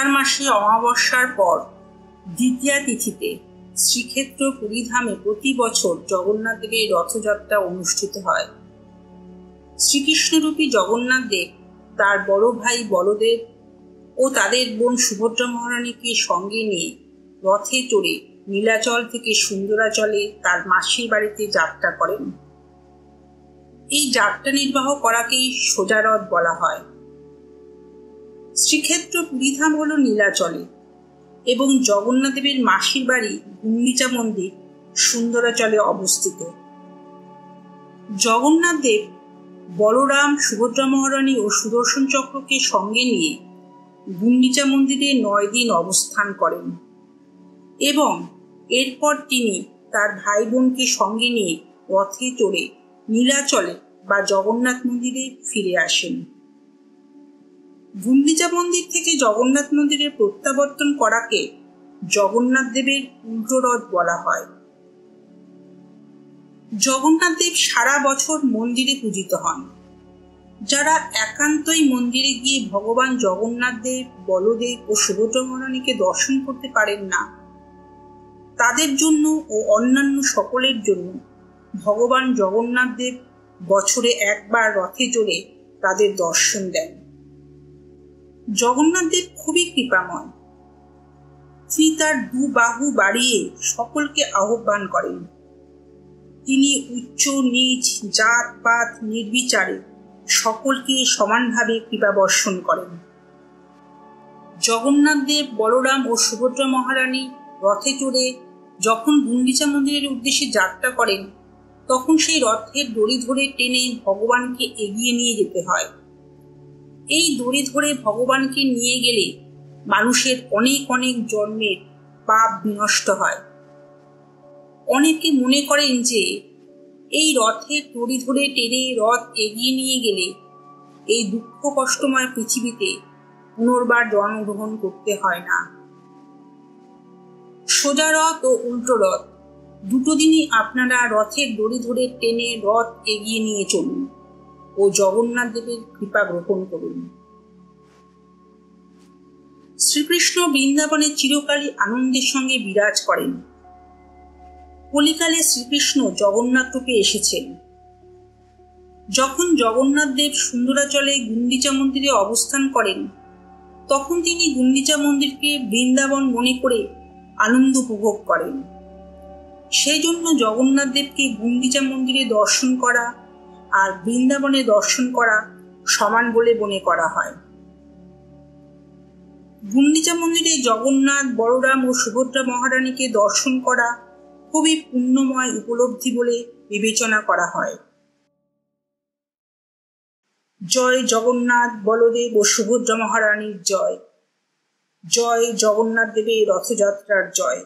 মাসে অমাবস্যার পর দ্বিতীয়া তিথিতে শ্রীক্ষেত্র পুরীধামে প্রতি বছর জগন্নাথ দেবের রথযাত্রা অনুষ্ঠিত হয়। শ্রীকৃষ্ণরূপী জগন্নাথ দেব তার বড় ভাই বলদেব ও তাদের বোন সুভদ্রা মহারানীকে সঙ্গে নিয়ে রথে চড়ে নীলাচল থেকে সুন্দরাচলে তার মাসির বাড়িতে যাত্রা করেন। এই যাত্রা নির্বাহ করাকেই সোজারথ বলা হয়। শ্রীক্ষেত্র পুরীধাম হল নীলাচলে এবং জগন্নাথদেবের মাসির বাড়ি গুন্ডিচা মন্দির সুন্দরাচলে অবস্থিত। জগন্নাথ দেব বলরাম সুভদ্রা মহারানী ও সুদর্শন চক্রকে সঙ্গে নিয়ে গুন্ডিচা মন্দিরে নয় দিন অবস্থান করেন এবং এরপর তিনি তার ভাই বোনকে সঙ্গে নিয়ে রথে চড়ে নীলাচলে বা জগন্নাথ মন্দিরে ফিরে আসেন। গুন্ডিচা মন্দির থেকে জগন্নাথ মন্দিরে প্রত্যাবর্তন করাকে জগন্নাথ দেবের উল্টো রথ বলা হয়। জগন্নাথ দেব সারা বছর মন্দিরে পূজিত হন। যারা একান্তই মন্দিরে গিয়ে ভগবান জগন্নাথ দেব, বলদেব ও সুভদ্রা মহারানীকে দর্শন করতে পারেন না, তাদের জন্য ও অন্যান্য সকলের জন্য ভগবান জগন্নাথ দেব বছরে একবার রথে চড়ে তাদের দর্শন দেন। জগন্নাথ দেব খুবই কৃপাময়। তিনি তার দু বাহু বাড়িয়ে সকলকে আহ্বান করেন। তিনি উচ্চ, নিচ, জাত, পাত, নির্বিচারে সকলকে সমানভাবে কৃপা বর্ষণ করেন। জগন্নাথ দেব, বলরাম ও সুভদ্রা মহারানী রথে চড়ে যখন গুন্ডিচা মন্দিরের উদ্দেশ্যে যাত্রা করেন, তখন সেই রথের দড়ি ধরে টেনে ভগবানকে এগিয়ে নিয়ে যেতে হয়। এই দড়ি ধরে ভগবানকে নিয়ে গেলে মানুষের অনেক অনেক জন্মের পাপ বিনষ্ট হয়। অনেকে মনে করেন যে এই রথের দড়ি ধরে টেনে রথ এগিয়ে নিয়ে গেলে এই দুঃখ কষ্টময় পৃথিবীতে পুনর্বার জন্মগ্রহণ করতে হয় না। সোজা রথ ও উল্টো রথ, দুটো দিনই আপনারা রথের দড়ি ধরে টেনে রথ এগিয়ে নিয়ে চলুন। ও জগন্নাথ দেবের কৃপা গ্রহণ করুন। শ্রীকৃষ্ণ বৃন্দাবনে চিরকালই আনন্দের সঙ্গে বিরাজ করেন। কলিকালে শ্রীকৃষ্ণ জগন্নাথ রূপে এসেছেন। যখন জগন্নাথ দেব সুন্দরাচলে গুন্ডিচা মন্দিরে অবস্থান করেন, তখন তিনি গুন্ডিচা মন্দিরকে বৃন্দাবন মনে করে আনন্দ উপভোগ করেন। সেই জন্য জগন্নাথ দেবকে গুন্ডিচা মন্দিরে দর্শন করা আর বৃন্দাবনে দর্শন করা সমান বলে মনে করা হয়। গুন্ডিচা মন্দিরে জগন্নাথ বড়রাম ও সুভদ্রা মহারানীকে দর্শন করা খুবই পুণ্যময় উপলব্ধি বলে বিবেচনা করা হয়। জয় জগন্নাথ, বলদেব ও সুভদ্রা মহারানীর জয়। জয় জগন্নাথ দেবের রথযাত্রার জয়।